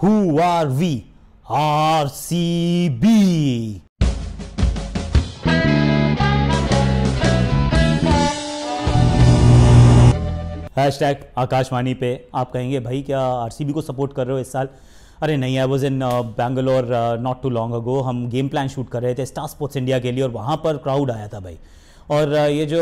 Who are we? RCB. Hashtag Akashvani पे आप कहेंगे भाई क्या आरसीबी को सपोर्ट कर रहे हो इस साल अरे नहीं I was in Bangalore not too long ago हम गेम प्लान शूट कर रहे थे स्टार स्पोर्ट्स इंडिया के लिए और वहाँ पर क्राउड आया था भाई और uh, ये जो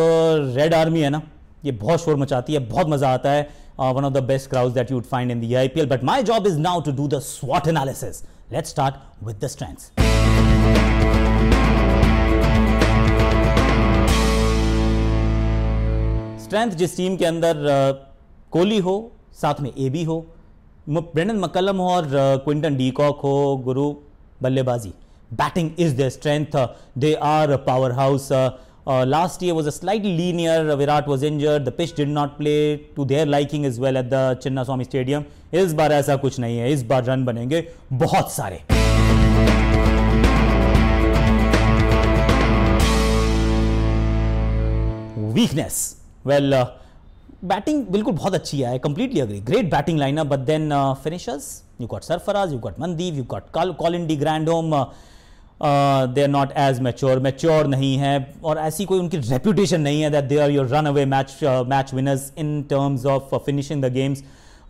रेड आर्मी है ना ये बहुत शोर मचाती है बहुत मज़ा आता है one of the best crowd that you'd find in the I P L but my job is now to do the स्वॉट analysis let's start with the strengths strength जिस टीम के अंदर कोहली हो, साथ में ए बी हो Brendon McCullum हो और Quinton de Kock हो, गुरु बल्लेबाजी। Batting is the strength they are power house last year was a slightly linear Virat was injured the pitch did not play to their liking is well at the Chinnaswamy stadium इस बार ऐसा कुछ नहीं है। इस बार run बनेंगे बहुत सारे। वीकनेस वेल बैटिंग बिल्कुल बहुत अच्छी है। Completely agree great batting line but then finishers you got Sarfaraz you got Mandeep you got Colin de Grandhomme they are not as mature mature नहीं है और ऐसी कोई उनकी रेपुटेशन नहीं है that they are your run away match match winners in terms of finishing the games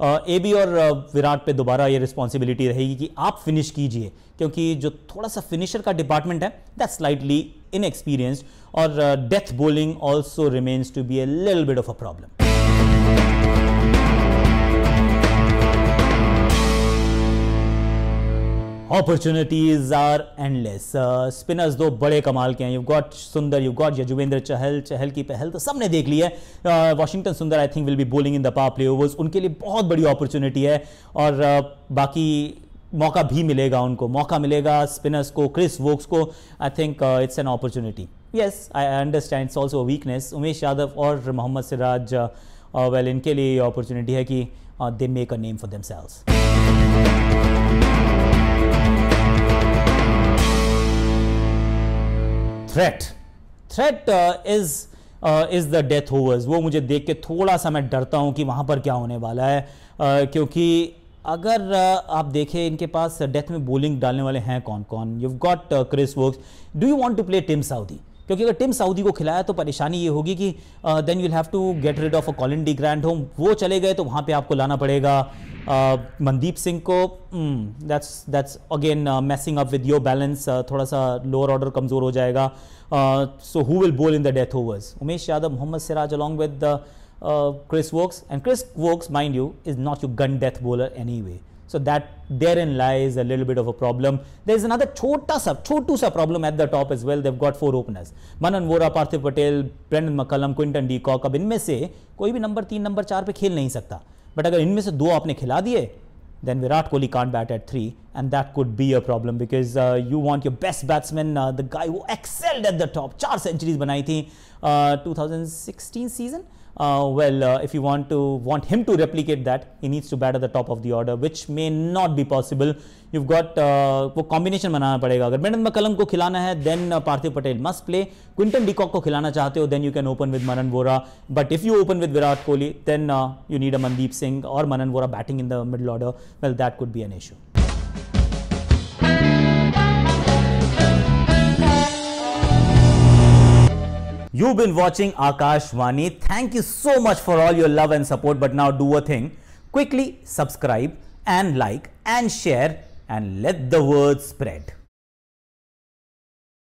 A B और विराट पे दोबारा ये रिस्पॉन्सिबिलिटी रहेगी कि आप फिनिश कीजिए, क्योंकि जो थोड़ा सा फिनिशर का डिपार्टमेंट है दैट स्लाइटली inexperienced और death death also remains to to be a little bit of a problem. Are endless. Uh, दो बड़े कमाल के हैं। You got Sundar you got Yuzvendra Chahal Chahal की पहल तो सबने देख ली है। Washington Sundar I think will be bowling in the power play overs उनके लिए बहुत बड़ी अपॉर्चुनिटी है। और uh, बाकी मौका भी मिलेगा उनको। मौका मिलेगा स्पिनर्स को क्रिस वोक्स को। I think it's an opportunity yes I understand it's also weakness Umesh Yadav और मोहम्मद सिराज वेल इनके लिए अपॉर्चुनिटी है कि they make a name for themselves threat threat is is the death overs वो मुझे देख के थोड़ा सा मैं डरता हूँ कि वहाँ पर क्या होने वाला है। Uh, क्योंकि अगर uh, आप देखें इनके पास डेथ में बोलिंग डालने वाले हैं कौन कौन? You got Chris Woakes do you want to play Tim Southee क्योंकि अगर टिम साउदी को खिलाया तो परेशानी ये होगी कि then you'll have to get rid of a Colin de Grandhomme वो चले गए तो वहाँ पे आपको लाना पड़ेगा। मनदीप सिंह को that's that's again messing up with your balance थोड़ा सा लोअर ऑर्डर कमज़ोर हो जाएगा. So who will bowl in the death overs Umesh Yadav, Mohammed Siraj along with Chris Woakes and Chris Woakes mind you is not you gun death bowler any so that therein lies is a bit of a problem there is another छोटा सा छोटू सा problem at the top is well they've got four openers Manan Vohra Parthiv Patel Brendon McCullum Quinton de Kock अब इनमें से कोई भी number तीन नंबर चार पर खेल नहीं सकता. बट अगर इनमें से दो आपने खिला दिए then Virat Kohli can't bat at three and that could be a problem because you want your best batsman the guy who excelled at the top चार सेंचुरीज बनाई थी two thousand sixteen season Uh, well, uh, if you want to want him to replicate that, he needs to bat at the top of the order, which may not be possible. You've got uh, वो combination बनाना पड़ेगा अगर Brendon मकलम को खिलाना है then uh, Parthiv Patel must play. Quinton de Kock को खिलाना चाहते हो then you can open with Manan Vora. But if you open with Virat Kohli, then uh, you need a Mandeep Singh or Manan Vora batting in the middle order. Well, that could be an issue. You've been watching Akashvani. Thank you so much for all your love and support. But now do a thing. Quickly subscribe and like and share and let the word spread.